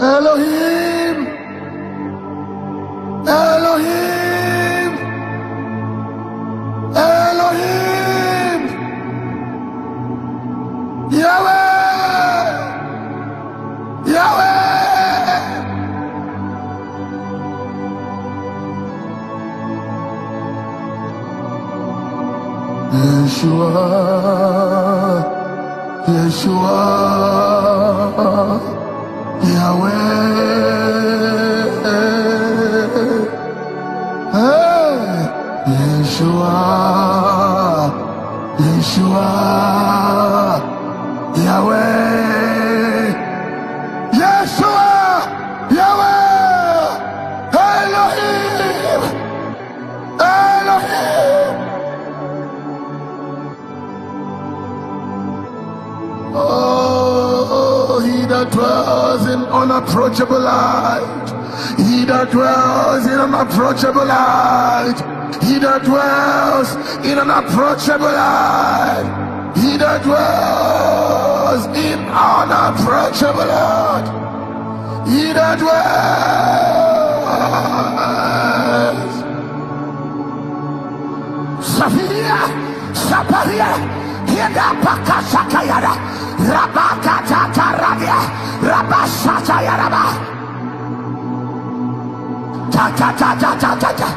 إلهيم إلهيم إلهيم ياوي ياوي يشوع يشوع Yahweh, unapproachable light. He that dwells in unapproachable light. He that dwells in unapproachable light. He that dwells in unapproachable light. He that dwells. Safiria, Saparia, Yeda Pakasakayada, Rabakata Radia, Rabasata Yaraba. Ta ta ta ta ta ta ta,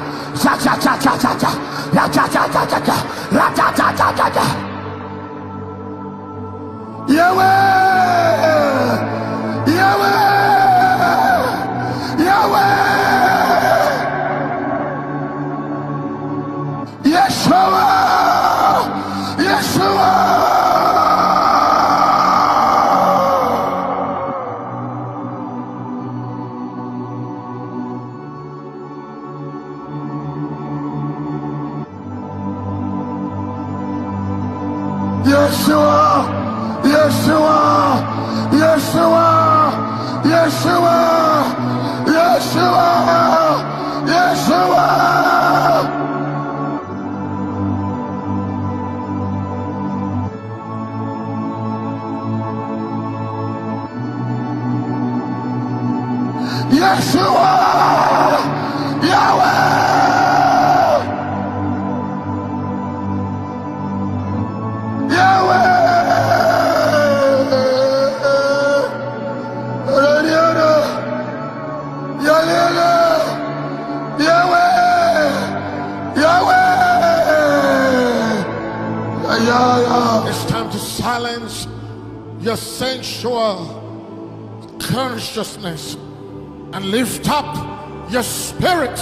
your sensual consciousness and lift up your spirit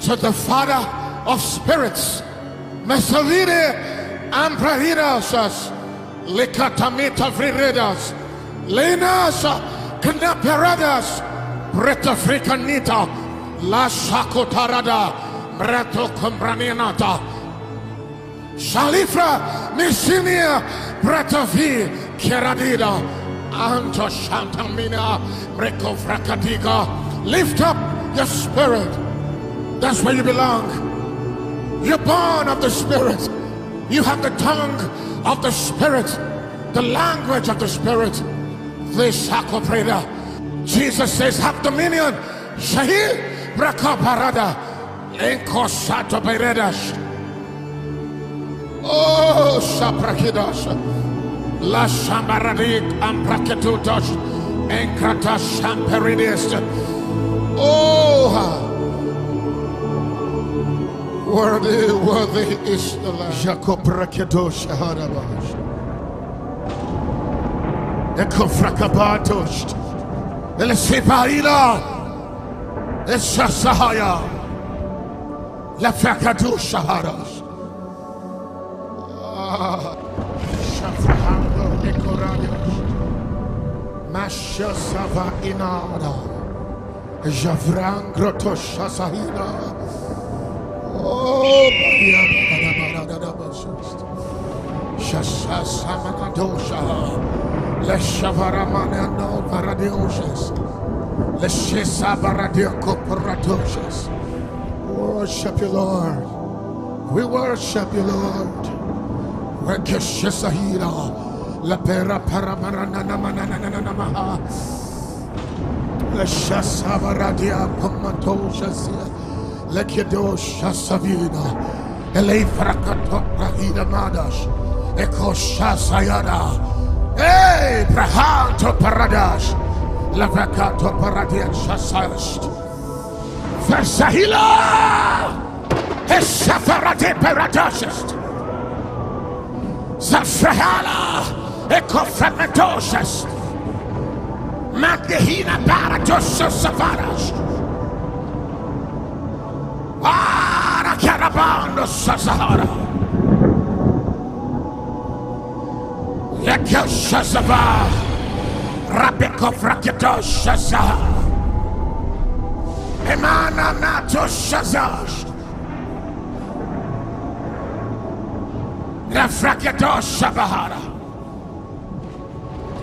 to the Father of spirits. Mesavide ampraridas, likatamita vridas, lenas knaperadas, breta fricanita, la shakotarada, breto combraninata. Shalifra Misinia Bratavi Keradida Anto Shantamina Breko Frakadiga. Lift up your spirit. That's where you belong. You're born of the spirit. You have the tongue of the spirit, the language of the spirit. This Hakopreda. Jesus says, have dominion. Shahir Braka Parada. Enko Sato Beredash. Oh, Shaprakidas. La Shambaradik Ampraketutosh Enkrata Shamperidist. Oh, worthy, worthy is the Lamb. Jacob Rakedosh Harabash. Ekofrakabatosh. Elesipaila. Esasahaya. Lafakadosh Harash. Ah. Masha Sava Inada. Javran Grotosha Sahina. Oh. Shasha Samanadosha. Leshavaramanano no Varadioshes. Leshesa Varadioko Paratoshas. Worship you, Lord. We worship you, Lord. Rekeshesahira. Lapera parabaranana mananana maha. Lashasavaradia pomato shasia. Lekedo shasavina. Elei frakato pravida madash. Eko shasayada. Hey, prahanto paradash. Lavakato paradia shasayash. Versahila. Esafarate paradashest. Zafrahala. Eko Fragmentosast Magdehina Paradosha Savaras. Para Carabando Sazahara. Lekel Shazava. Rabeko Fraketo Shazaha. Emana Nato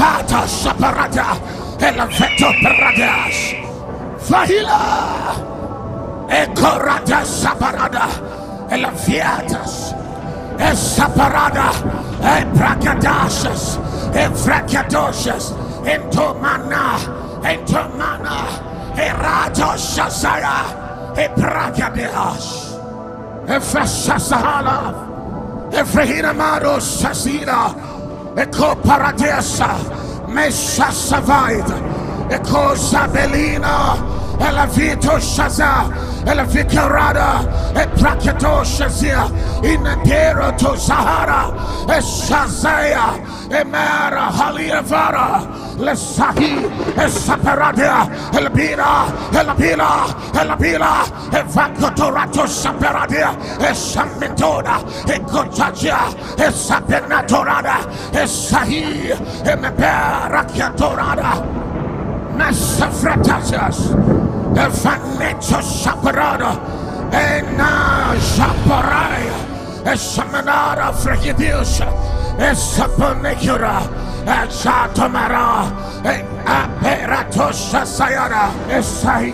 vata saparada, ela veto paradas, fahila, e corada saparada, ela viatas, essa parada, e bracadachas, e fracadochas, entomana, entomana, e radoshazaya, e bracadeas, e fashasahala, Efrehina Maro Sasina, Eko Paradesa, Mesha Savaida, Eko Zabelina, Elavito Shaza, Elavikarada, Epraketo Shazia, Inadero to Sahara, Eshazaya, Emara Haliavara. Lesahi, Esaperadia, Elbina, Elabila, Elabila, Evacotorato Saperadia, Esamitoda, Ecotagia, Esapenatorada, Esahi, Emeperaciatorada, Massafratasias, Evaneto Saperada, Ena Zaparaya, Esamanara Fregidius, Esaponecura, Exatomara, Aperatosha Sayana, Esai,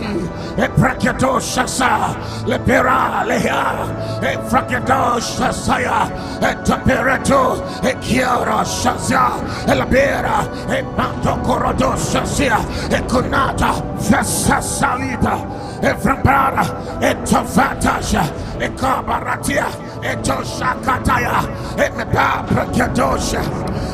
Eprakatosha Sa, Lepera Leha, Efrakatosha Saya, Etaperato, Ekiara Shazia, Elabera, Emanto Corodosha Sia, Econata, Vesa Salida. Eframpara, Etovatasha, Ekabaratia, Etoshakataya, Emepaprakadosha,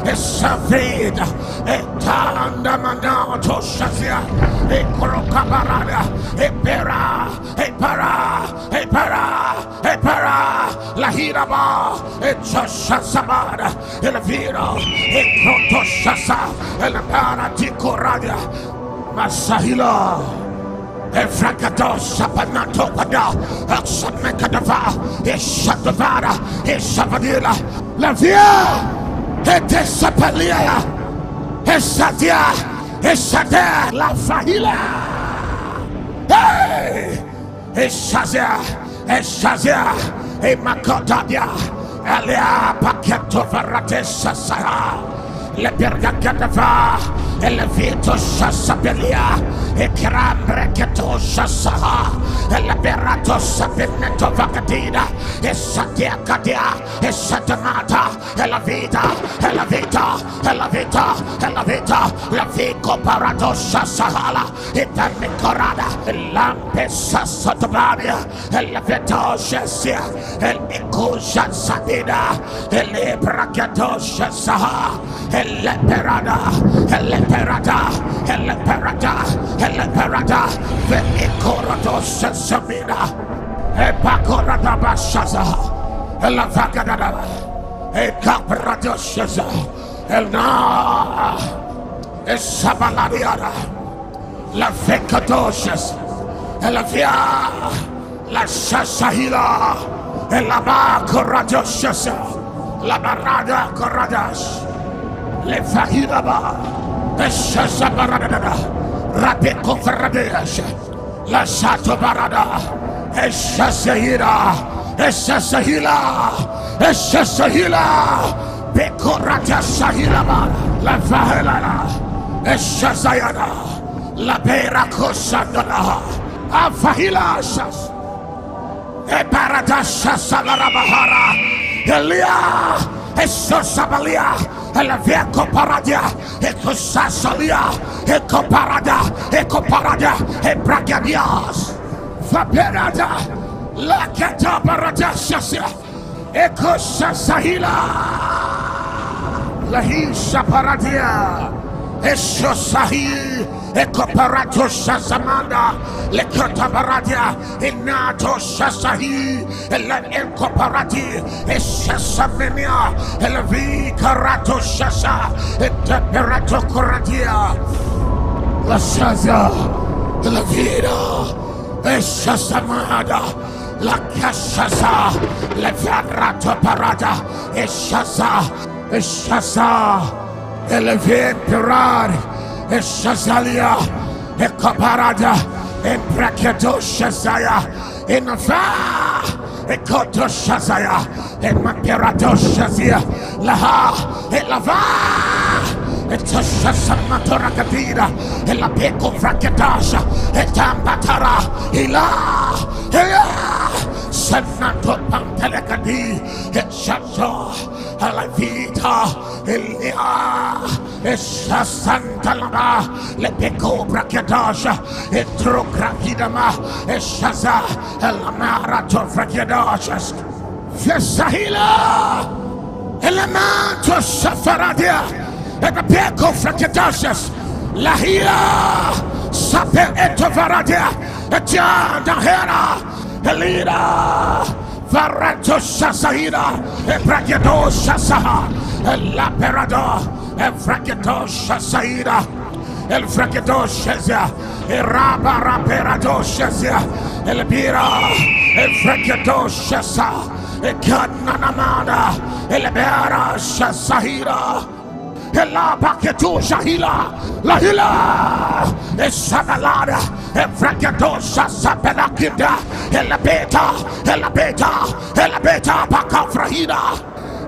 Esavida, Etanda Manato Shazia, Ekorokabarada, Epera, Epara, Epara, Epara, Lahiraba, Etoshazamada, Elvira, Ekotoshasa, Elapara Tikoradia, Masahila. Efrakados sapanato pada Aksamekadava Ishatavara Ishavadila La via Ete sapalia Esatia Esate La fahila Hey! Esazia Esazia Emakotadia. Elia Paketo Varatesa Saha le pergacatava e le vito sasabelia e crambre che tu sasaha e le berato sapineto vacadina e satia cadia e satanata e la vita e la vita e la vita e la vita la vico parato sasahala per me corada e lampe sasatabania e la vito scesia e l'icusa sadina e le bracato sasaha Eleperada, Eleperada, Eleperada, Eleperada, Veikorodos Samina, Epakorada Bashaza, Elavagadada, Ekapradoshaza, Elna, Esabaladiana, La Vecadosas, Elavia, La Sasahila, Elabakoradoshaza, La Barada Coradas. Le Fahiraba, Eshasa Barada, Rabeko Varadesh, Lasato Barada, Eshasahira, Eshasahila, Eshasahila, Bekorata Sahila, La Vahela, Eshasayana, La Bera Kosandana, Afahila Shas, Eparadasha Salarabahara, Elia. Esosabalia, Eleveco Paradia, Ecosasalia, Ecoparada, Ecoparada, Ebragadias, Vaperada, Lakata Parada Sasia, Ecosasahila, Lahisha Paradia, Esosahi. Ekoparato Shazamanda, Lekota Baradia, Inato Shasahi, Ele Enkoparati, Eshasamenia, Elevi Karato Shasa, Eteperato Koradia, La Shaza, La Vida, Eshasamada. La Cashaza, Le Varato Parada, Eshaza, Eshaza, Elevate Pirari. Eshazalia, Ekaparada, Embrakedo Shazaya, Inafa, Ekoto Shazaya, Emaperado Shazia, Laha, Elava. Etashasamatora Kadira, Elapeko Fraketasha, Etambatara, Ila, Ila, Sanato Pantelekadi, Eshazo, Alavita, Elia, Eshasantalama, Lepeko Brakadasha, Etrokrakidama, Eshaza, Elamara to Frakadashas, Vesahila, Elemanto Safaradia. Epeco Frakadashas, Lahila, Sape Etovaradia, Etian Dahera, Elida, Varato Shasahida, Ebrakedo Shasaha, Elaperado, Efrakedo Shasaida, El Frakedo Shazia, Eraba Raperado Shazia, Elbira, El Frakedo Shasa, Ekananamada, Elbera Shasahida. Ela paketu shahila. La hila esabalada evrakadosha sapelakida elabeta elabeta elabeta pakafrahida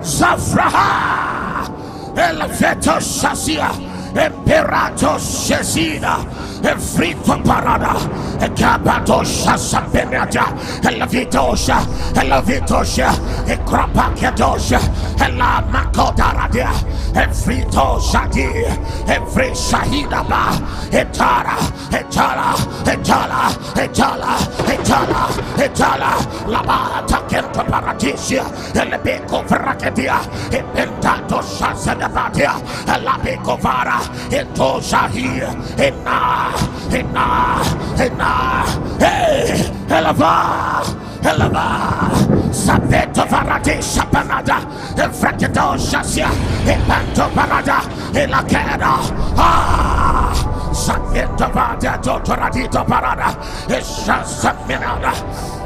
zafraha elafeto shasia Imperato Shesina, Efrito Parada, Ekabatosha Sapenata, Elavitosha, Elavitosha, Ekrapakadosha, Ela Makodaradia, Efrito Shadi, Efri Shahidaba, Etara, Etala, Etala, Etala, Etala, Etala, Laba Takento Paradisia, Elebeco Frakadia, Epentato Shasanabatia, Elabeco Vara, Eto Shahi, Ena, Ena, Ena, Hey, Elava, Elava, Sapeto Varade Shapanada, Efrakedo Shasia, Epanto Parada, Elakeda, Ah, Sapeto Vada, Dotoradito Parada, Eshasaminada.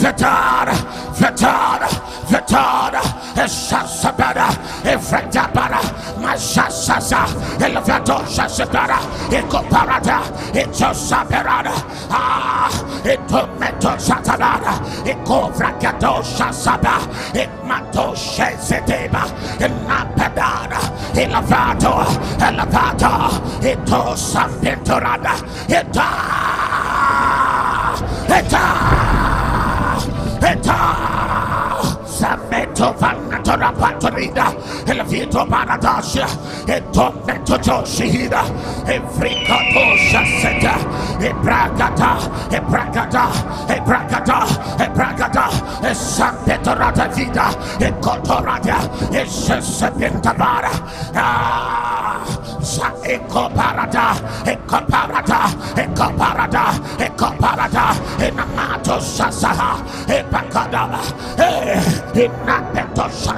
Vetada, vetada, vetada, esasabada, efretabada, masasasa, elevato sasabada, ecoparada, etosaberada, ah, etometo satanada, ecovracato sasaba, ecmato sheseteba, enapedada, elevato, elevato, etosampentorada, eta, eta. Eta Sameto Vanatora Patorida Elevito Paradasha Eto Joshida Efrika Tosha Seta Ebragata Ebragata Ebragata Ebragata Esampetorata Vida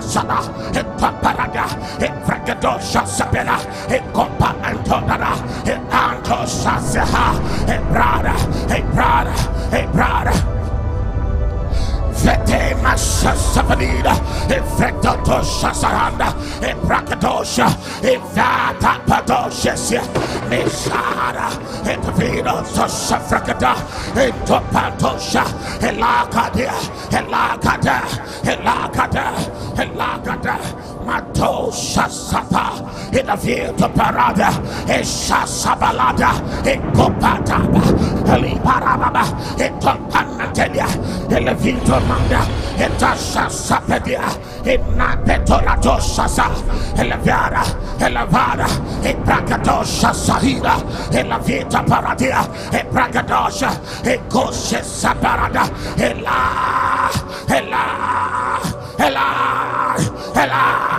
Sasana Ekaparada Efragado Sasapena Ekopa Antodara Eanto Sasaha Ebrada Ebrada Sapanida Efrecto Ekratosha Saranda, Eprakatosha, Evata Padosha, Mishara, Etavino Tosha Frakata, Etopatosha, Elakadia, Elakada, Elakada, Elakada. Matosha Sapa, in the field of Parada, Esha Sabalada, Ekopataba, Eliparababa, Etopanatelia, Elevito Manda, Etasha Sapedia, Inapetoratosha, Elevara, Elevara, Eprakatosha Sahira, Elavita Paradia, Eprakatosha, Ekoshe Saparada, Ela, Ela, Ela, Ela, La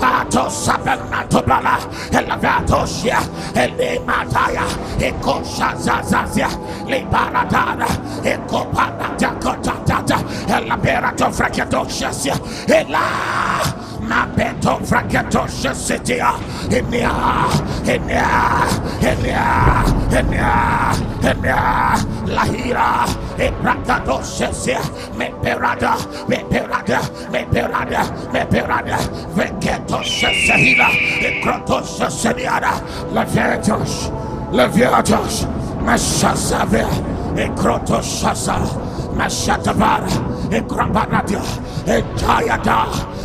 Pato Sapernatobala, Elevatosia, Elemataya, Ekosha Zazazia, Libaradana, Ekopana Dakotata, Elaberato Fracatosia, Ela. Mabeto Fracatosia Citia, Enia, Enia, Enia, Enia, Enia, Lahira, Ebracatosia, Meperada, Meperada, Meperada, Meperada, Veketosia Sahila, Ecrotosia Seniana, Leviatos, Leviatos, Mashasavia, Ecrotoshasa. Mashatabara, Ekrabanadia,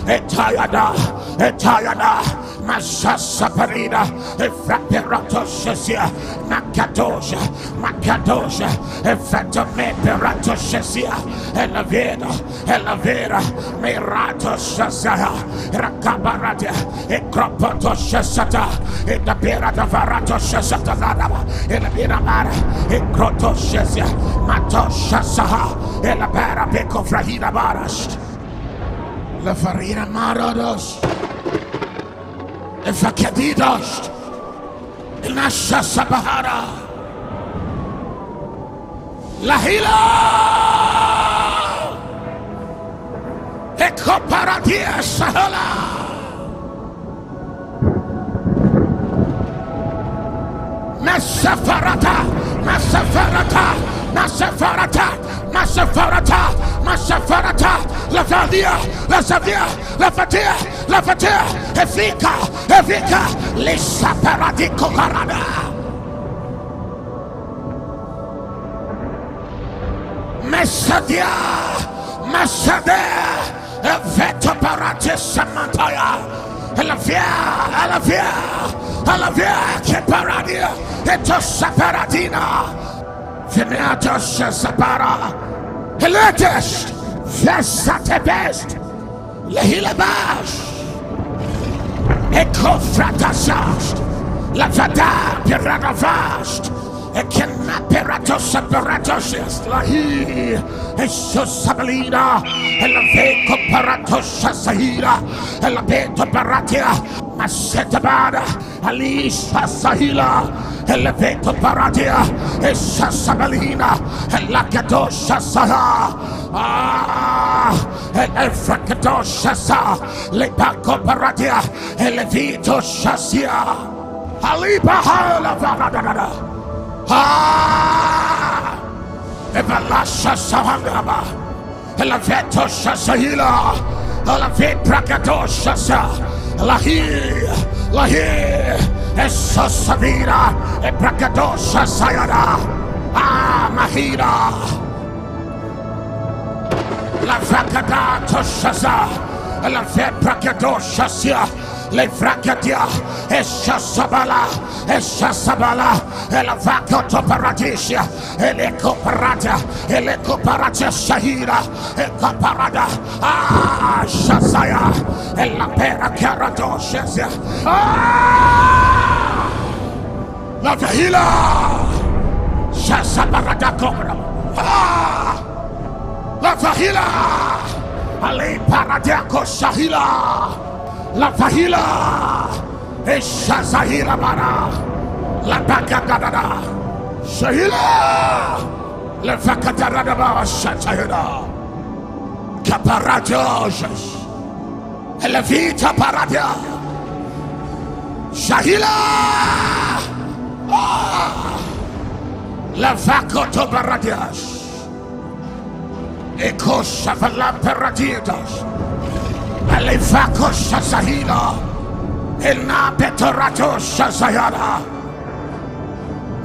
Etayada, Etayada, Etayada, Mashasaparina, Efraperatoshesia, Makatosha, Makatosha, Efratomeperatoshesia, Elavera, Elavera, Meratoshasaha, Rakabaradia, Ekropotoshesata, Edabera Varatoshesata, Elabira Mara, Ekrotoshesia, Matoshasaha, Elabera Beko Frahina Baras, La Farina Marados, Efakadidos, Nasha Sabahara, La Hila, Ekoparadia Sahala. Masafarata, Masafarata, Masafarata, Masafarata, Masafarata, La Fadia, La Savia, La Fatia, La Fatia, Efika, Efika, Lisa Paradico Parada. Mesadia, Mesadia, Veto Paratis Samantaya, Elavia, Elavia, Elavia, Keparadia, Etos Saparadina, Veneatos Sapara, Eletes, Vesatebest, Lehilabash, Ecofratasast, Lavada, Piranavast, Ekenaperatos Separatosias, Lahi, Esosabalina, Elaveco Paratosha Sahira, Elabeto Paratia, Masetabada, Alisa Sahila, Eleveto Paratia, Esasabalina, Elakadosha Saha, Ah, Elfrakadosha Sa, Lepaco Paratia, Elevito Shasia, Alipa Hala Varadada. Ah! Evalasha Savangaba, Elaveto Shasahila, Elavet Prakatosha, Lahi, Lahi, Esosavira, Eprakatosha Sayada, Ah, Mahira. La Vakada Toshasa, La Vrakadia, Esha Sabala, Esha Sabala, El Vakato Paradisia, Eleko Parada Shahira, Eka Parada, Ah, Shazaya, El La Pera Karadoshasia, Ah, La Vahila, Shasabarada Kobra, Ah, La Vahila, Ale Paradiako Shahila, La Vahila, Esha Zahira Bara, La Bakadada, Shahila, La Vakadarada Shatahira, Caparajos, Elevita Paradia, Shahila, Ah, La Vacoto Baradias, Eco Shavala Paradias, Elifako Shazahila, Elna Petorato Shazayada,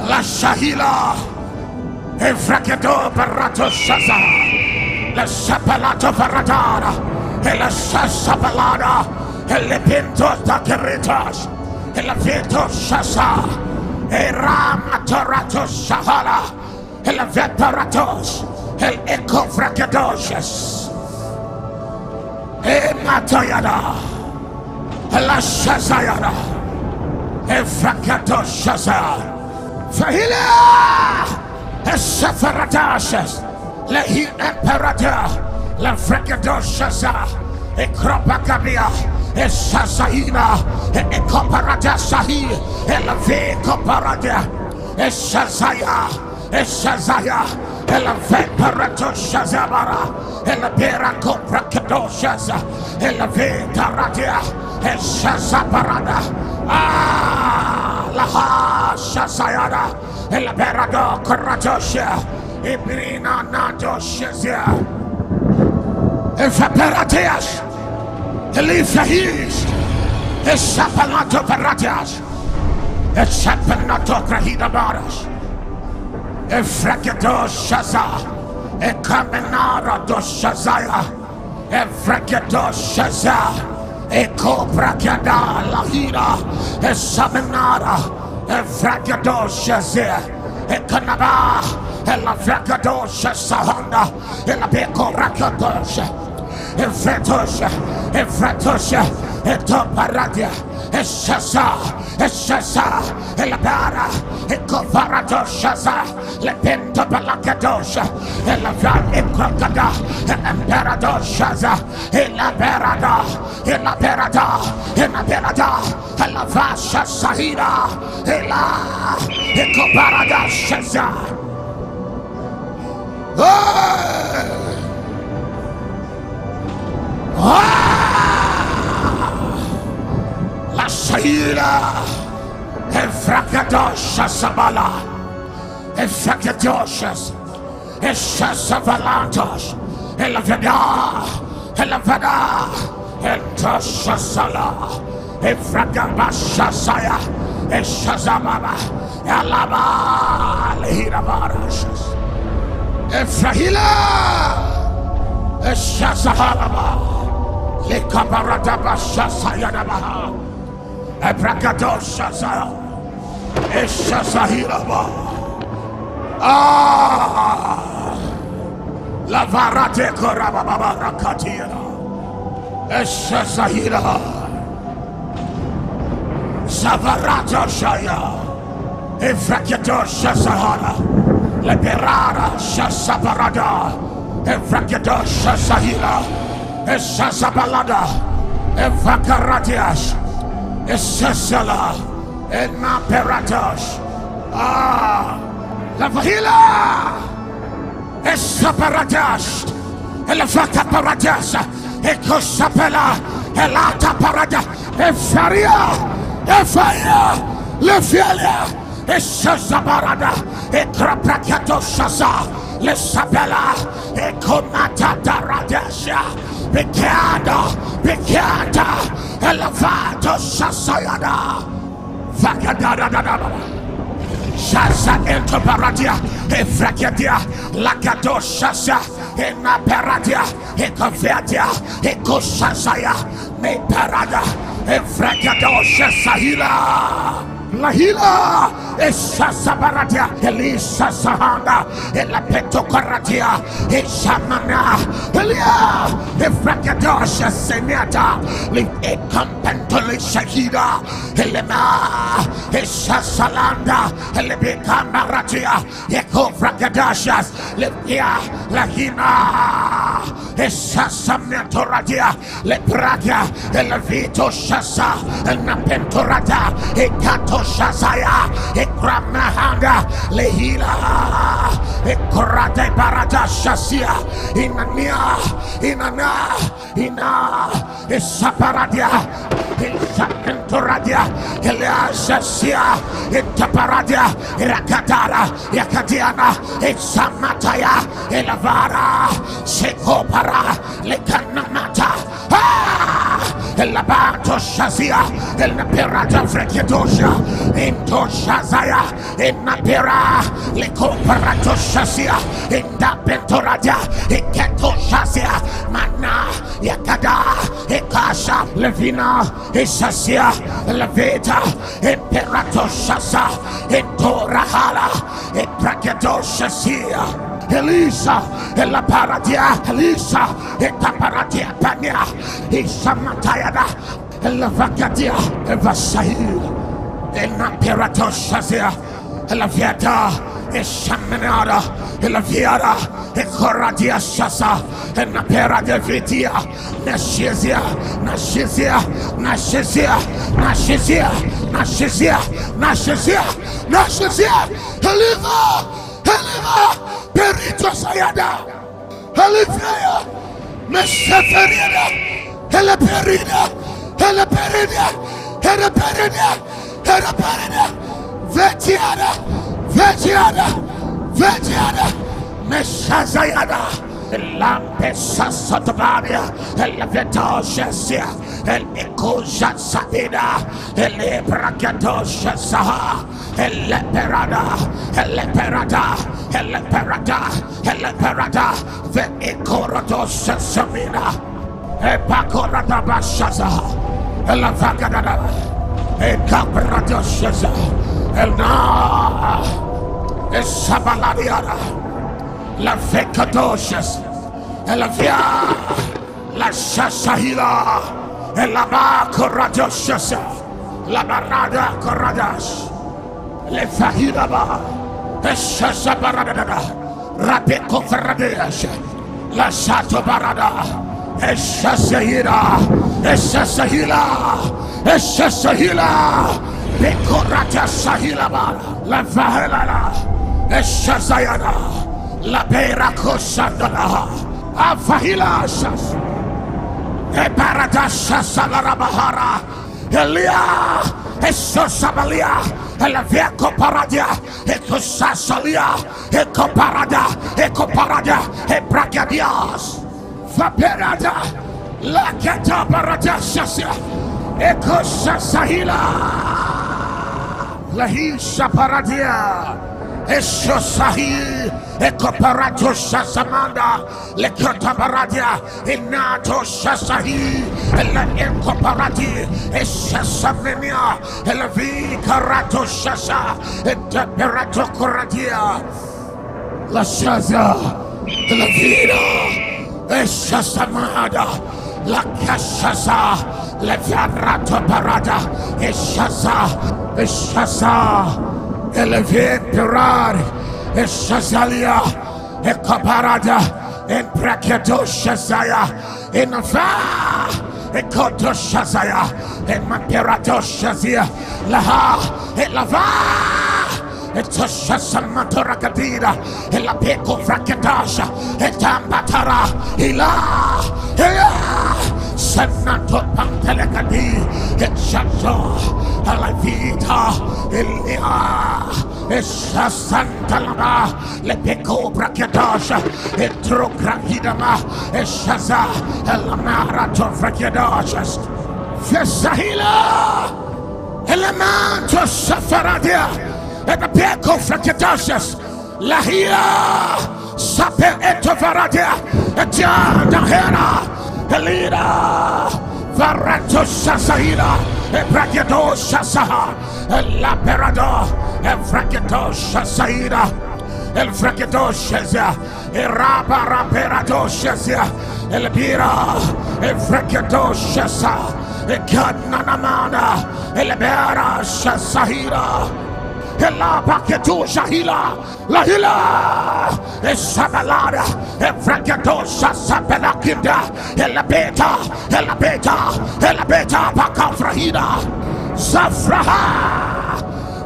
La Shahila, Evrakedo Barato Shaza, La Sapalato Paradara, El Sasapalada, El Pinto Takeritas, El Vito Shaza, Eramatorato Shahala, El Veparatos, El Ecofrakedoshes. Ematayada. Elashazayada. Efrakato Shaza. Fahila. Esefaradashes. Lehi Emperata. Lafrakadosaza. Ekropakabia. Esazaina. Ekoparada Sahi. Elave Koparada. Esazaya. Eshazaya, El Veparato Shazabara, El Beraco Pracadoshas, El Vetaradia, Eshazaparada, Ah, Laha Shazayada, El Berado Coratosha, Ibrina Nado Shazia, Evaperatias, Elifahish, Eshapanato Paratias, Eshapanato Krahida Baras. Efrekedo Shaza, Ekamenara do Shazaya, Efrekedo Shaza, Eko Brakada Lahira, Esaminara, Efrekedo Shazia, Ekanaba, Elafrekedo Shazahanda, Elabeko Rakadosha. Efretosha, Efretosha, Etoparadia, Eshasa, Eshasa, Elabara, Ekovaradoshaza, Lepento Balakadosha, Elavan Ekrakada, Emperadoshaza, Elaberada, Elaberada, Elaberada, Elavasha Sahira, Ela, Ekobarada Shaza. Oh! La Shaira Efrakadosha Sabala. Efrakadoshas Eshasavalantos Elavada. Elavada. Entosasala Efrakabashasaya Eshazababa Elaba Lehirabarashas Efrahila. Eshazahalaba Lekabaradabashasayadabaha. Ebrakadoshaza. Ah. Lavarate korababa rakatiana. Eshazahira. Zavarata shaya. Evrakadoshazahala. Liberara shasabarada. Evrakadosha Esazabalada, Evakaratias, Esesela, Enaperatos, Ah, Lavahila, Esaparatas, Elevaka Paradas, Ecosapela, Elata Parada, Efaria, Efaria, Lefialia, Esazabarada, Ekraprakatos, Lesabela, Ekomata Daradesha, Picada, Picada, Elevato Sasayada, Vakadada. Shasa entoparadia, Efrakadia, Lakado Shasa, Enaparadia, Ekovadia, Ekosasaya, Me Parada, Efrakado Shasahila. Lahila Esasabaratia Elisa Sahanda Elapeto Karatia Eshamana Elia Efrakadosha Senata Liv Ekampentoli Shahida Elema Esasalanda Elebeka Maratia Eko Frakadashas Livia Lahina Esasamnetoratia Lepratia Elevito Shasa Enapentorata Ekato Shazaya, Ekramahanda, Lehila, Ekorate Barata Shasia, Inania, Inana, Ina, Esaparadia, Isapentoradia, Eliashasia, Intaparadia, Irakatara, Yakatiana, Isamataya, Elavara, Sekopara, Lekanamata. Ah! Labato shazia, el naperata freketosha, into shazaya, in napera, le comparato shazia, in da pentoradia, iketo shazia, mana, yakada, ikasha, levina, ishazia, levita, imperato shaza, into rahala, ipraketo shazia. Elisa, la paradia, Elisa, eta paradia pania, Isa matayada, la vagadia, Evasail, el naperato shazia, la vieta, Eshamanada, la viada, e coradia shasa, e napera de vitia, Nashizia, Nashizia, Nashizia, Nashizia, Nashizia, Nashizia, Nashizia, Eliva, Eliva, Perito Sayada, Alivia, Meseferiada, Eleperina, Eleperina, Eleperina, Eleperina, Vetiana, Vetiana, Vetiana, Mesazayada. Lampesa Sotabania, El Vetosia, El Ikuja Sabina, El Ebrakatosha Saha, El Leperada, El Leperada, El Leperada, El Leperada, The Ikorotos Samina, Epakorada Bashaza, El Vagadada, Ekabradosaza, El gabradosha, el Na, Esabaladiana la fecadoshas, la via, la shasahila, la ba coradoshas, la barada coradas, le fahidaba, eshasa barada, rapeco ferradeas, la sato barada, eshasahila, eshasahila, eshasahila, pecorata sahila, la fahela, eshasayana la pera cosandala afahilashas e paradashas alarabahara elia esosabalia el vieco paradia ecosasalia ecoparada ecoparada e bragadias. Vaperada la keta paradashasia ecosasahila la hisha paradia Eshosahi, Ekoparato Shasamanda, Lekotaparadia, Inato Shasahi, Ela Enkoparati, Eshasamenia, Elavi Karato Shasa, Etaperato Koradia, La Shaza, La Vida, Eshasamada. La Kashasa, Le Fiarato Parada, Eshaza, Eshaza, elevate perar eshazalia ekaparada en praketo shazaya in va ekoto shazaya en maperato shazia laha. Elava. Etoshasamatorakadira elapeko fraketasha etambatara. Ila. Ila senato pantelekadi etchato alavita. Elia esa santa lama le peko brakiadasha etrokrahidama esaza elamara to frakiadashas fesahila elemanto safaradia et peko frakiadashas lahia sape etovaradia etiada hera elida varato sasaila Ebrakedo Shasaha, La Perado, Efrakedo Shasaida, El Frakedo Shazia, Eraba Raperado Shazia, El Bira, Efrakedo Shasa, Ekananamana, El nanamana, el Bera Shasahira. La paketu shahila. La hila esabalada evraketosha sapelakinda elabeta. Elabeta. Elabeta pakafrahida. Zafraha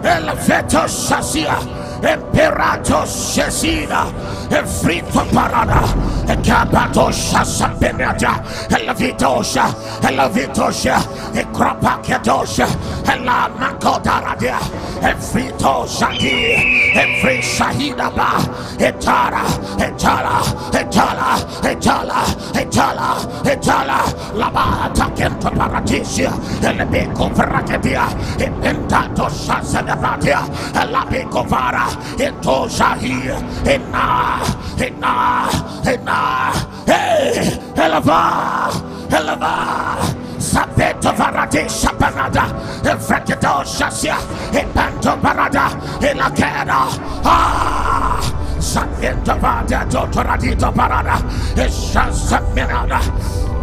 elafeto shasia Imperatos Shesina, Efrito Parada, Ekabatosha Sampenata, Elavitosha, Elavitosha, Ekropaketosha, Ela Makodaradia, every Toshadi, every Shahidaba, Etara, Etala, Etala, Etala, Etala, Etala, Laba Takento Paradisia, Elebeco Paracadia, Epentato Shasanabatia, Elabeco Vara, Eto Shahi, Ena, Ena, Ena, Hey, Elava, Elava. Sabeto Varade Shaparada, Evrekedo Shasia, Epanto Parada, Elakera, Ah, Sabeto Vada, Dotoradito Parada, Eshasamirada.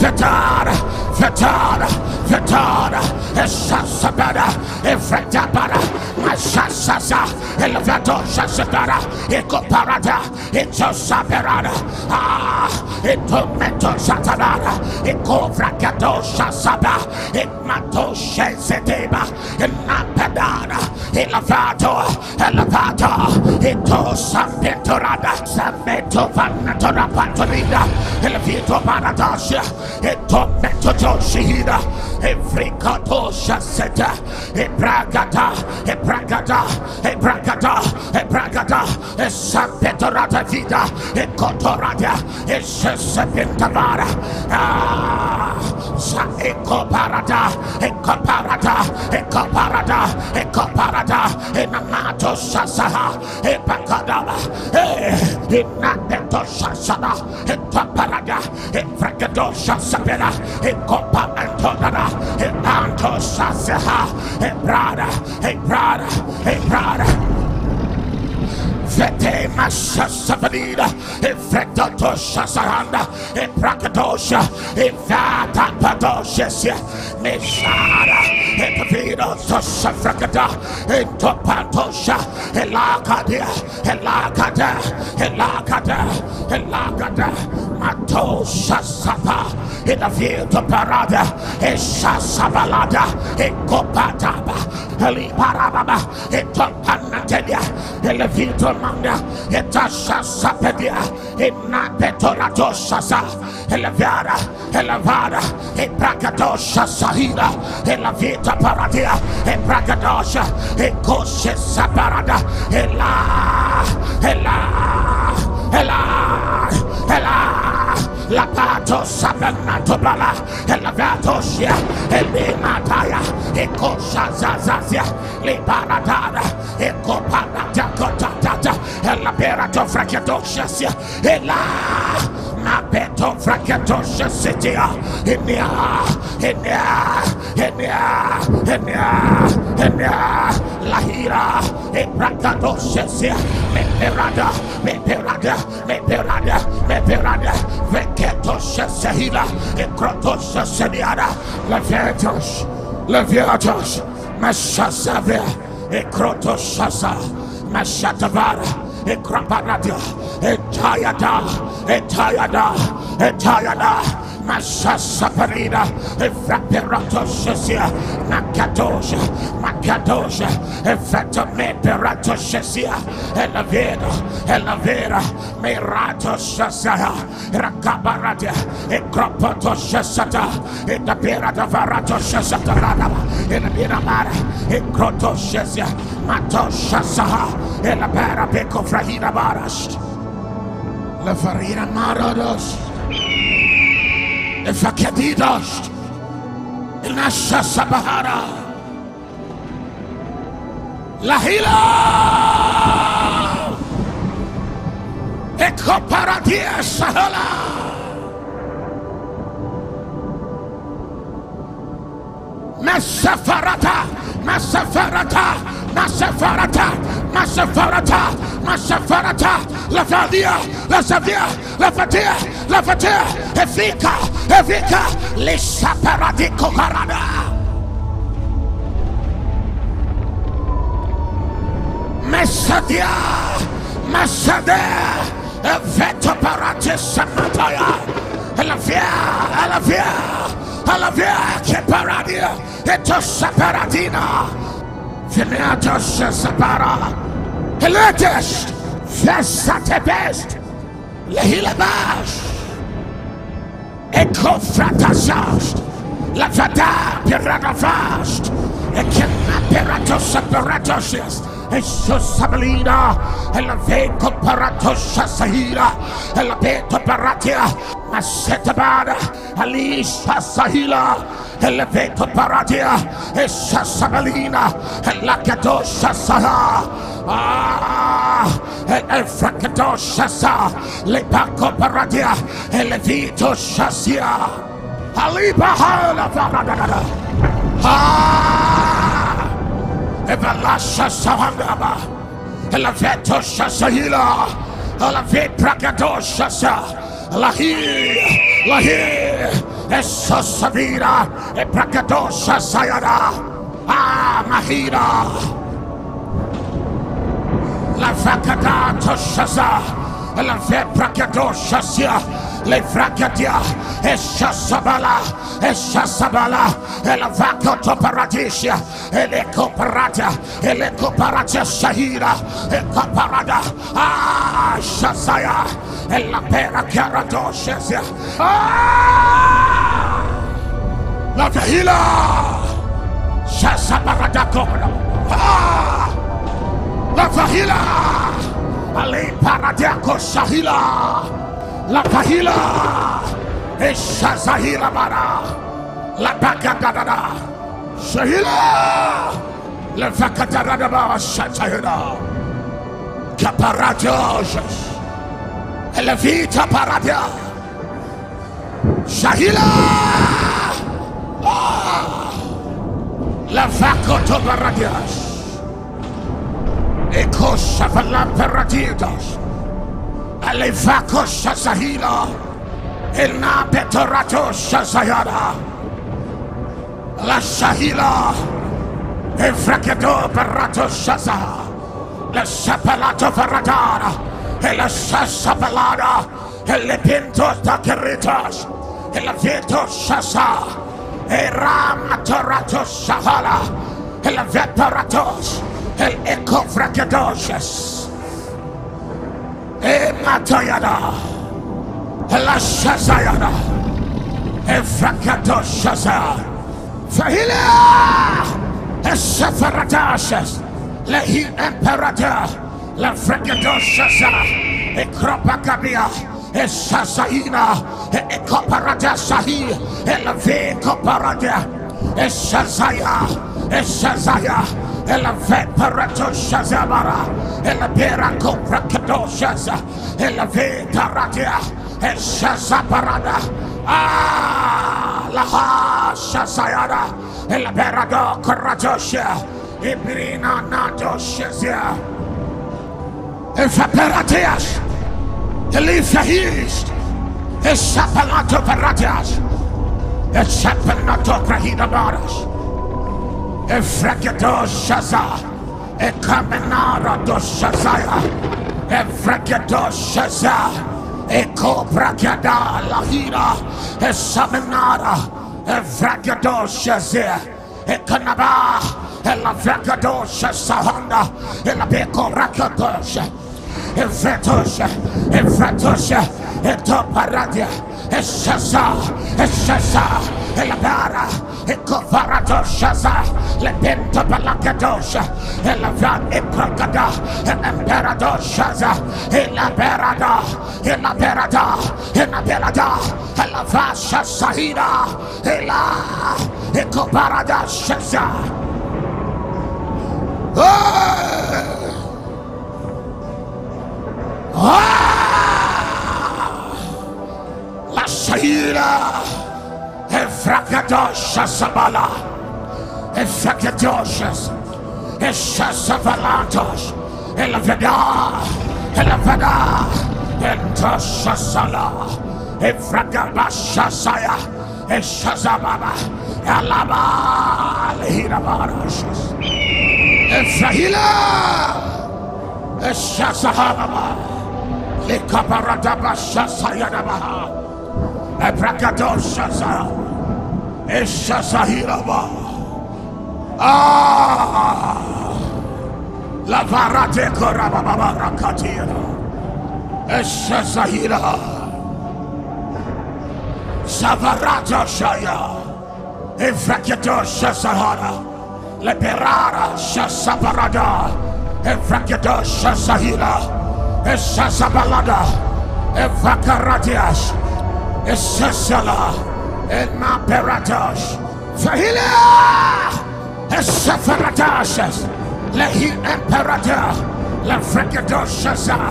Vetara, Vetara, Vetara, Esasabara, Evretabara, Masasasa, Elevato Sasabara, Ecoparada, Etosaberada, Ah, Etomento Satanara, Ecovracato Sasaba, Emato Sheseteba, Enapadara, Elevato, Elevato, Etosampetorada, Sameto Vanatora Patorida, Elevito Paradasia, Etomento Joshida, Efricato Shaseta, Ebragata, Ebragata, Ebragata, Ebragata, Esampetorada Vida, Ecotorada, Esesepentavara, Ah, Sa Ecoparada, Ecoparada, Ecoparada, Ecoparada, Enamato Sasaha, Epacadaba, Inadeto Sasana, Ecoparada, Efragado Sasapera, Ecopa Antonada, Epanto Sasaha, Ebrada, Ebrada, Ebrada. Vete Mashasavanida, Efretato Shasaranda, Eprakadosha, Evata Padoshesia, Meshara, Epavido Tosafrakada, Entopantosha, Elakadia, Elakada, Elakada, Elakada, Matosha Sapa, Inavito Parada, Eshasabalada, Ekopataba, Eliparababa, Etopanatelia, Elevito Manda, Etasha Sapedia, Inapetorato Sasa, Elevara, Elevara, Ebracadosha Sahida, Elavita Paradia, Ebracadosha, Ecoshe Saparada, Ela, Ela, Ela, Ela. La pato sabanato bala, elevatosia, elimataya, ekosha zazazia, libaradada, ekopanata kotatata, elaberato frakiatosia, ela, nabeto frakiatosia sitia, inia, inia, inia, inia, inia, lahira, ebrakadosia, meperada, meperada, meperada, meperada, veketos sehila, ekrotos seniada, leviatos, leviatos, meshasavia, ekrotos sasa, meshatavara, ekraparadia, etayada, etayada, etayada, Masasaparida, Evaperatoshesia, Macatosha, Macatosha, Evatameperatoshesia, Elavera, Elavera, Meratoshasia, Rakabaratia, Ekropotosesata, Etapirata Varatosesata, Elabiramara, Ekrotoshesia, Matoshasaha, Elabera Peco Frahina Baras, La Farina Marados. Efakadidos, Inasha Sabahara, Lahila, Ekoparadia Sahala. Masafarata, Masafarata, Masafarata, Masafarata, Masafarata, La Fadia, La Savia, La Fatia, La Fatia, Efika, Efika, Lissaparati Kokarada. Messadia, Messade, Veto Parate Samataya, Elavia, Elavia, Elavia, Keparadia, Eto Saparadina, Viniatos Sapara, Eletes, Vesatebest, Lehilabash, Ekofratasast, La vada pirata fast. E che perato separatosias. Esso sabalina. E la veco paratosha sahira. E la peto paratia. Masetabada. Alisha sahila. E la veco paratia. Essa sabalina. E la kadosha saha. Ah, e fracadosha sa. Le paco paratia. E le vito shasia. Alibahala Varadada. Ah! Evalasha Savandaba. Elaveto Shasahila. Elavet Prakadosha Sa. Lahi. Lahi. Eso Savira. E Prakadosha Sayada. Ah, Mahira. La Vakada Toshaza. La Veprakadosha Sia le frakatia esha sabala esha sabala el vakoto paradisia el ekoparata el ekoparatia shahira ekoparada ah shasaya el la pera karadoshesia ah! La vahila komra ah! La vahila Ale paradiako shahila La Pahila, Eshazahila Bara, La Pakadada, Shahila, La Vakatadaba Shatahida, Caparajos, Elevita Paradia, Shahila, La Vacoto Baradias, Eco Shavalam Peratidos. Alevako Shazahila. Elna Petorato Shazayada. La Shahila. Efrakedo Barato Shaza. La Sapalato Varadara. El Sasapalada. El Pinto Takeritas. El Vito Shaza. Eramatorato Shahala. El Veparatos. El Eco Frakedoshas. Ematayada. Elashazayada. Efrakato Shaza. Fahila. Esafaradashas. Lehi Emperata. La Frakadoshaza. Ekropakabia. Esazaina. Ekoparada Sahi. Elave Koparada. Esazaya. Esazaya ela veparato shazamara ela pera compra kadoshaza ela vetaratia eshazaparada ah la ha shazayada ela perado karatosha ibrina nato shazia. Evaperatias elifahist esapalato paratias esapalato prahida baras Efreketo Shaza, Ekamenara do Shazaya, Efreketo Shaza, Eko Brakada Lahira, Esaminara, Efreketo Shazia, Ekanaba, Elafreketo Shazahanda, Elabeko Rakatosha, Efretosha, Efretosha, Etoparadia, Eshaza, Eshaza, Elabara, Ekofarato Shaza, Lepenta Balakadosha, Elavan Ekragada, Emperador Shaza, Elaberada, Elaberada, Elaberada, Elavasha Sahida, Ela, Ekoparada Shaza. Ah! Ah! La Sahira. Efrakadosha Sabala, Efrakadoshas, Eshasavalatos, Elavada, Elavada, Entosasala, Efrakabashasaya, Eshazababa, Alaba, Lehirabarashas, Efrahila, Eshasahababa, Likaparadabashasayadabaha. Rakatoshaza. Eshazahiraba. Ah. La varate korababa rakatia. Eshazahira. Savarata shaya. Evrakatosha Sahara. Liberara shasaparada. Evrakatosha Sahira. Eshazabalada. Evakaratiash. Esesala and my peratosh. Fahila Esafaratashas. Lehi Imperator. La Fregadoshaza.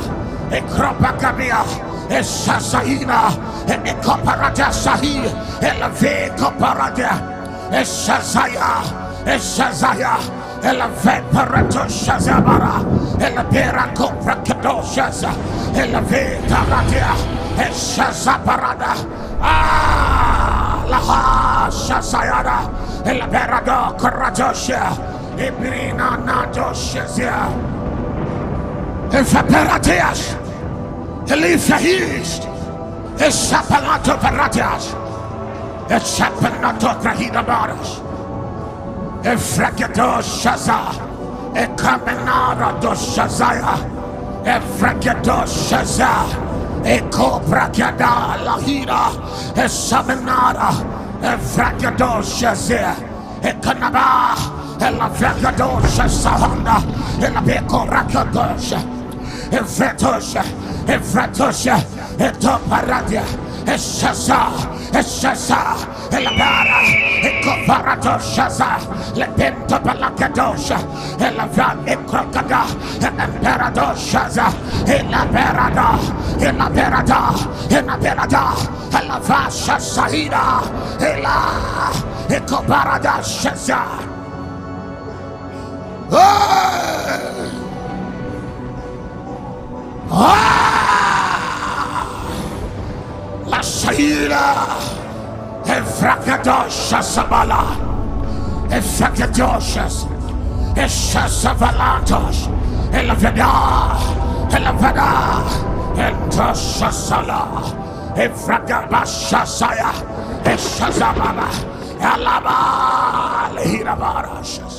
Ekropakabia. Esasaina. Ekoparata Sahi. Elave Koparada. Esazaya. Esazaya. El veparato shazabara. Ela pera compra kadoshaza. Ela vetaratia. Eshazaparada. Ah, laha shazayada. El perado karatosha. Ibrina nadoshazia. Evaperatias. Elifahist. Esapanato paratias. Esapanato krahida baras. Efraketo Shaza. Ekamenara do Shazaya. Efraketo Shaza. Eko Prakada Lahira. Esamanara. Efraketo Shazia. Ekanaba. Elafraketo Shazahanda. Elabeko Rakadosha. Efretosha. Efretosha. Etoparadia. Shaza, Shaza, Elabara, Ecovarato Shaza, Lepento Palacadosha, Elavan Ecrocada, Elaperado Shaza, Elaperada, elabera do, Elavasha Sahida, Ela, Ecobarada Shaza. Ah! Ah! Ashaira Evrakadosha Sabala Evrakadoshas Eshasavalatos Elavada. Elavada. Entoshasala Evrakabashasaya Eshazabala Alaba Lehirabarashas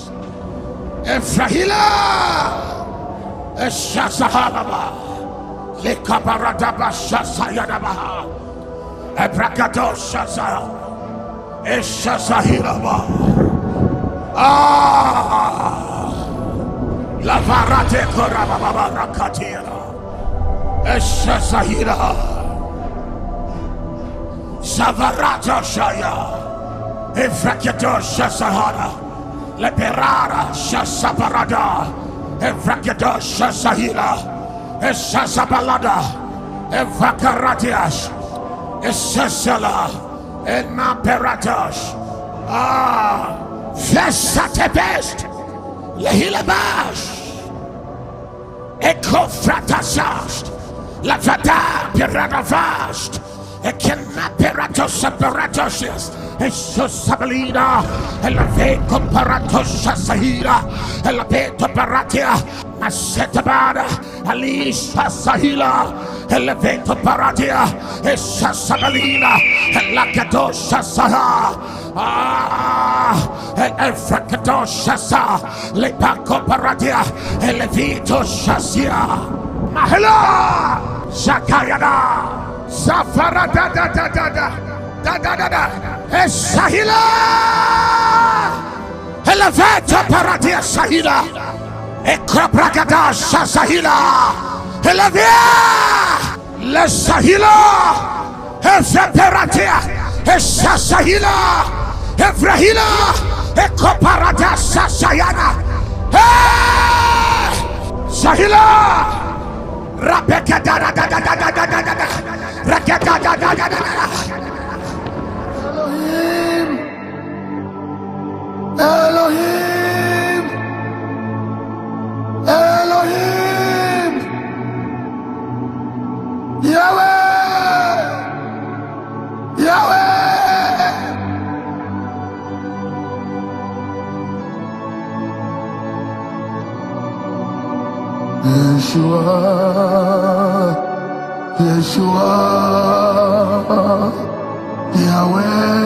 Efrahila Eshazahalaba Lekabaradabashasayadabaha Ebrakadoshasa. Eshasahiraba. Ah. La varate korababa rakatira. Eshasahira. Savarata shaya. Efrakatoshasahara. Leperara shasaparada. Efrakatoshasahira. Eshasabalada. Evakaratiash. Esesela and my peratosh. Ah, Vesatepest, Lehilabash, Ekofratasast, Lavada Piranavast. Ekenaperatos Separatosius Esosabalina Elave Comparatosha Sahira. Elapeto Paratia. Masetabada Alisha Sahila Elevato Paradia Esasabalina Elakadosha Saha. Ah Efrakadosha Sa. Lepaco Paradia Elevito Shasia Mahela! Zakayada Zafara da da da da da da da da da Esahila Elevato Paradia Sahila Ekraprakada Shazahila Elavia Lesahila Efeperatia Esasahila Evrahila Ekoparada Sasayana Sahila Elohim, Elohim, Elohim, Yahweh, Yahweh. Yeshua, Yeshua, Yahweh.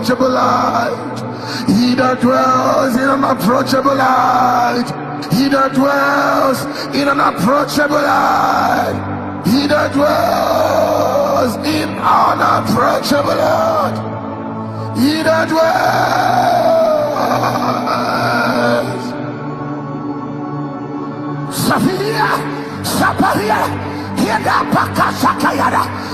Unapproachable light. He that dwells in unapproachable light. He that dwells in unapproachable light. He that dwells in unapproachable light. He that dwells. Safiria, Saparia, Yeda Pakasakayara,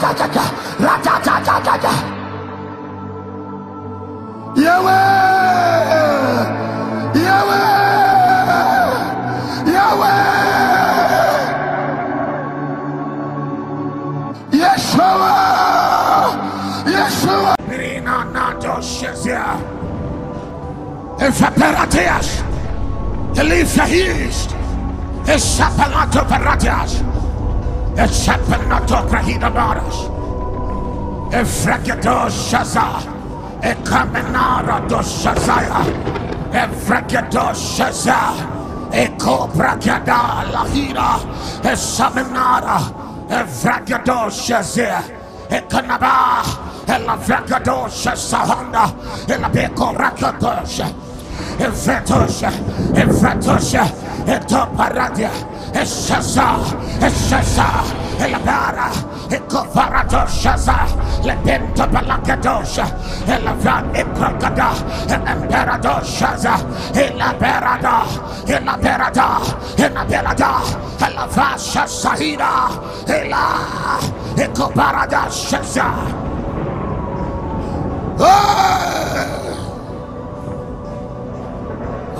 cha. Evaperatias. Elisa East. Esapalato Paratias. Esapalato Krahida Baras. Efragato Shaza. Ekaminara do Shazaya. Efragato Shaza. Eko Bragada Lahira. Esaminara. Efragato Shazia. Ekanaba. Ela Vragado Shazahanda. Ela Beko Rakatosha. Evretosha, Evretosha, Etoparadia, Eshaza, Eshaza, Elabara, Ekovaratoshaza, Lebento Balakadosha, Elavan Ekrokada, Emperadoshaza, Elaberada, Elaberada, Elaberada, Elavasha Sahida, Ela, Ekobarada Shaza. Oh!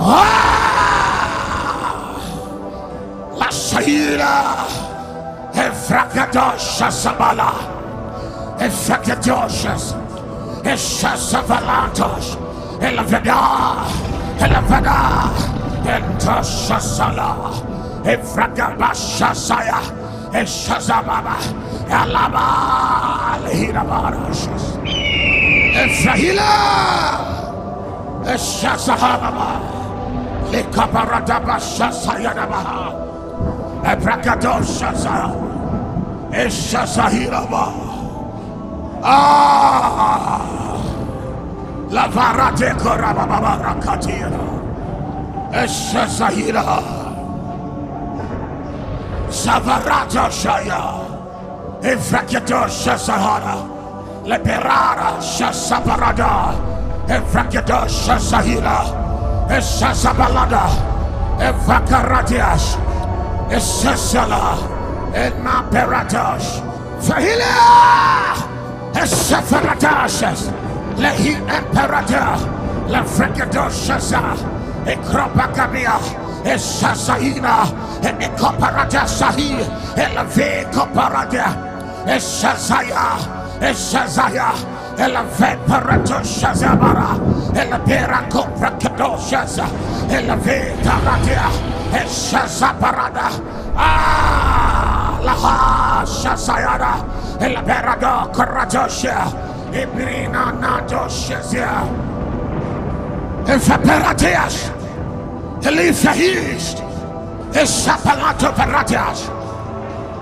Ah! La Shaira Efrakadosha Sabala! Efrakadoshas Eshasavalantos Elavada! Elavada! Entosasala Efrakabashasaya Eshazababa Elaba Lehirabarashas Efrahila Eshazahababa Likaparadabashasayadabaha Ebrakadoshaza. Eshazahiraba Ah! La varate korababa rakatira Eshazahira Savarata shaya Evrakadosha sahara Leperara shasaparada Evrakadosha sahila Esasabalada, Evakaratias, Esesala, Enaperatos, Fahila, Esefaratas, Lehi Emperata, La Fregadosasa, Ekropakabia, Esasaina, Enekoparata Sahi, Elave Koparata, Esasaya, Esazaya, Ela veparato shazabara, ela pera compra kadoshas, ela veta ratia, eshazaparada, ah, laha shazayada, ela perado karatosha, ibrina nadoshazia, evaperatias, elifa east, esapalato peratias,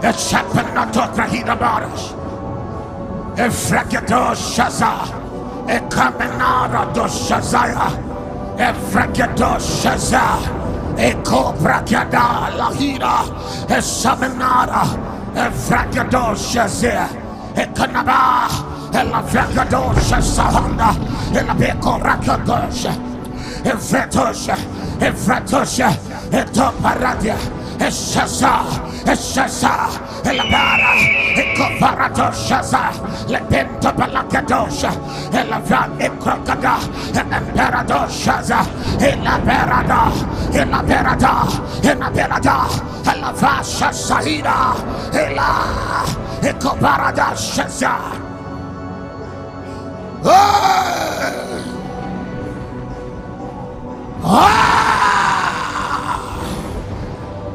esapalato krahida baras. Efraketo Shaza, Ekamenara do Shazaya, Efraketo Shaza, Eko Brakada Lahira, Esaminara, Efraketo Shazia, Ekanaba, Elafraketo Shazahanda, Elabeko Rakadosha, Efretosha, Efretosha, Etoparadia, Eshaza, Eshaza, Elabara, Ekoparato Shaza, Lepento Palakadosha, Elavan Ekrokada, Emperado Shaza, Elaberada, Elaberada, Elaberada, Elavasha Sahida, Ela, Ekoparada Shaza. Ah!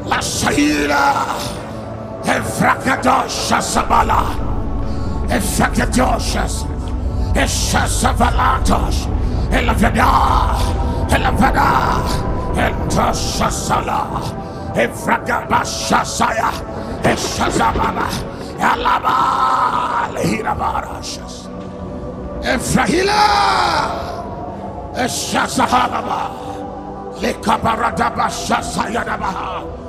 La Shaira, Evrakadosha Sabala, Evrakadosha, Eshasavalatos, Elavada, Elavada, Entosasala, Evrakabasha Saya, Eshazabala, Alaba, Hirabarashas, Efrahila, Eshasahalaba, Lekabaradabasha Sayanabaha.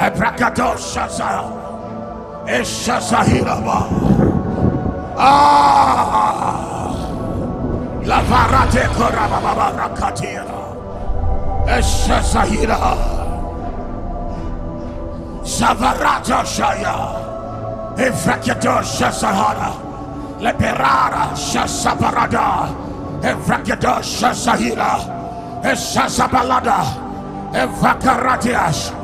Abracadoshaza. Eshazahiraba. Ah. Lavarate korababa rakatira. Eshazahira. Zavarata shaya. Efrakadosha Sahara. Leperara shasaparada. Efrakadosha Sahira. Eshazabalada. Evakaratiash.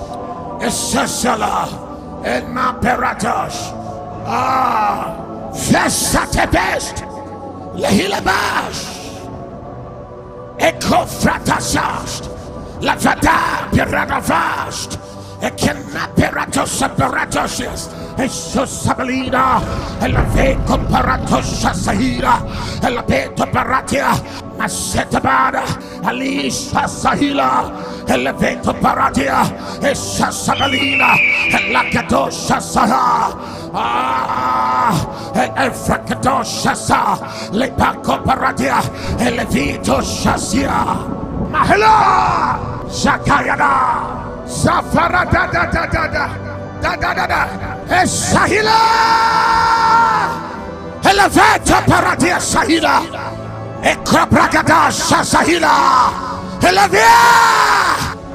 Esesela and my peratosh. Ah, Vesatepest, Lehilabash, Ecofratasast, Lavada Piranavast, Ekenaperatos Apparatosis. Jesus Sabelina, Elave Comparatos Sahira, Elave Toparatia, paratia. Masetabada. Alisha sahila. El evento paratia. Esa sabalina. El lacadosha saha. Ah, el fracadosha sa. Le paco paratia. El evito shasia. Mahela Shakayada Safara da da da da da da da da da Esahila Elevata Paradia Sahila Ekraprakata Sasahila Elavia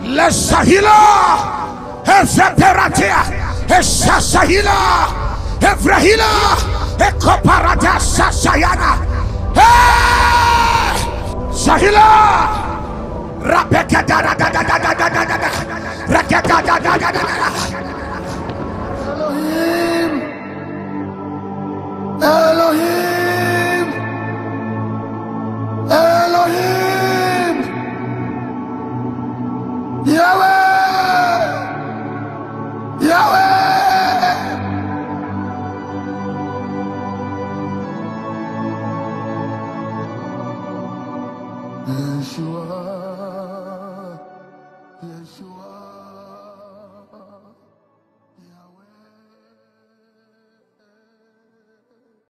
Lesahila Efeperatia Esasahila Evrahila. Ekoparata Sasayana Sahila Rapekata Elohim. Elohim. Elohim, Yahweh, Yahweh. Yeshua.